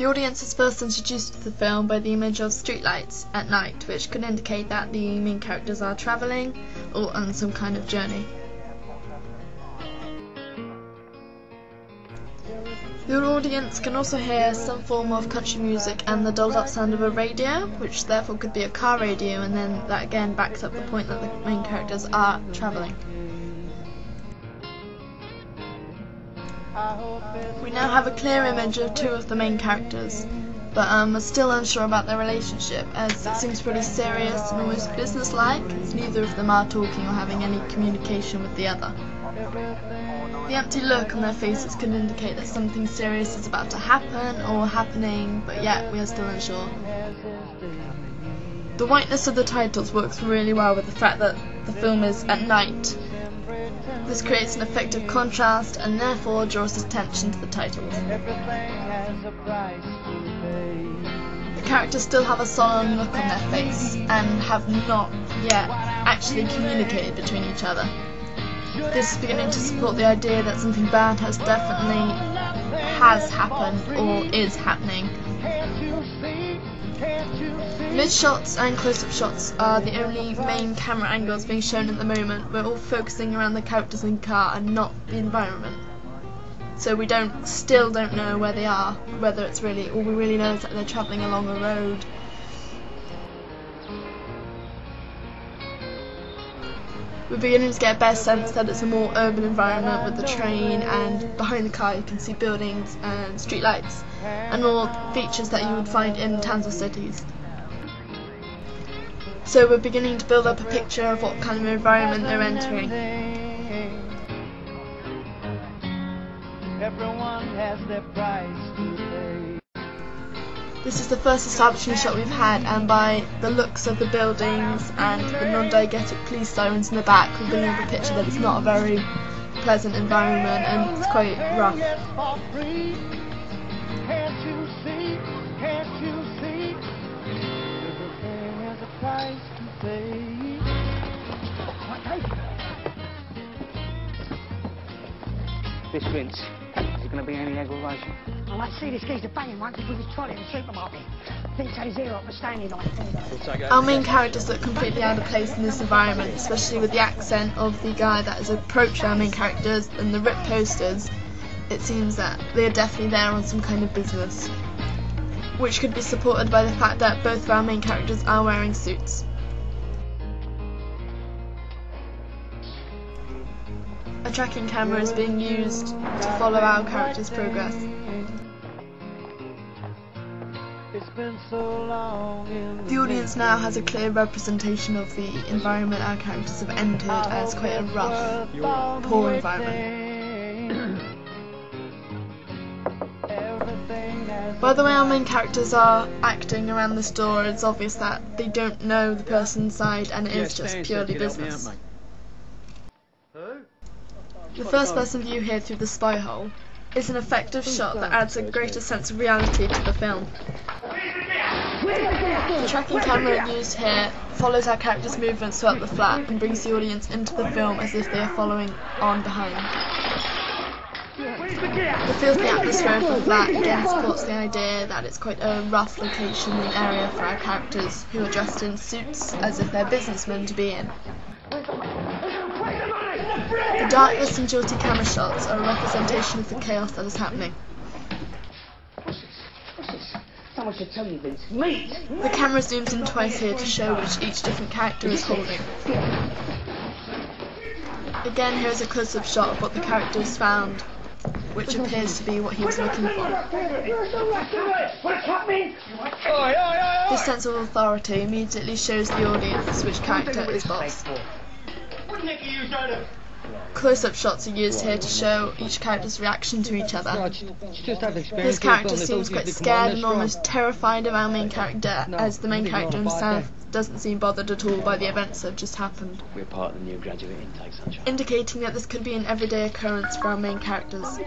The audience is first introduced to the film by the image of streetlights at night, which could indicate that the main characters are travelling or on some kind of journey. The audience can also hear some form of country music and the dolled up sound of a radio, which therefore could be a car radio, and then that again backs up the point that the main characters are travelling. We now have a clear image of two of the main characters, but um, are still unsure about their relationship, as it seems pretty serious and almost businesslike, as neither of them are talking or having any communication with the other. The empty look on their faces could indicate that something serious is about to happen or happening, but yet we are still unsure. The whiteness of the titles works really well with the fact that the film is at night. This creates an effect of contrast and therefore draws attention to the titles. The characters still have a solemn look on their face and have not yet actually communicated between each other. This is beginning to support the idea that something bad has definitely has happened or is happening. Mid shots and close up shots are the only main camera angles being shown at the moment. We're all focusing around the characters in the car and not the environment. So we don't still don't know where they are, whether it's really all we really know is that they're travelling along a road We're beginning to get a better sense that it's a more urban environment with the train and behind the car you can see buildings and streetlights and more features that you would find in towns or cities. So we're beginning to build up a picture of what kind of environment they're entering. Everyone has their price to pay. This is the first establishment shot we've had and by the looks of the buildings and the non-diegetic police sirens in the back being able to picture that it's not a very pleasant environment and it's quite rough. This Vince, is there going to be any aggravation? Well, I see this geezer banging one because we was trolling in the supermarket. Vince had his ear up for standing on it. Our main characters look completely out of place in this environment, especially with the accent of the guy that has approached our main characters and the ripped posters. It seems that they are definitely there on some kind of business, which could be supported by the fact that both of our main characters are wearing suits. A tracking camera is being used to follow our character's progress. The audience now has a clear representation of the environment our characters have entered as quite a rough, poor environment. By the way our main characters are acting around this door, it's obvious that they don't know the person inside and it is just purely business. The first person view here through the spy hole is an effective oh, shot that adds a greater sense of reality to the film. The tracking camera used here follows our characters' movements throughout the flat and brings the audience into the film as if they are following on behind. The filthy atmosphere of the flat again supports the idea that it's quite a rough location and area for our characters who are dressed in suits as if they're businessmen to be in. The darkness and jolty camera shots are a representation of the chaos that is happening. Someone should tell you this. Mate! The camera zooms in twice here to show which each different character is holding. Again, here's a close-up shot of what the character has found, which appears to be what he was looking for. This sense of authority immediately shows the audience which character is boss. Close-up shots are used here to show each character's reaction to each other. This character seems quite scared and almost terrified of our main character, as the main character himself doesn't seem bothered at all by the events that have just happened. We're part of the new graduate intake, sunshine. Indicating that this could be an everyday occurrence for our main characters.